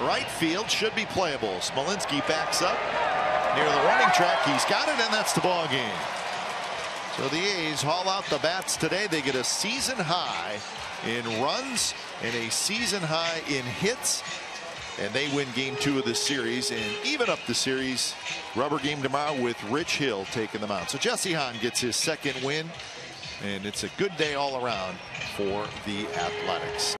right field should be playable. Smolinski backs up near the running track. He's got it, and that's the ball game. So the A's haul out the bats today. They get a season high in runs and a season high in hits. And they win game two of the series and even up the series. Rubber game tomorrow with Rich Hill taking them out. So Jesse Hahn gets his second win. And it's a good day all around for the Athletics.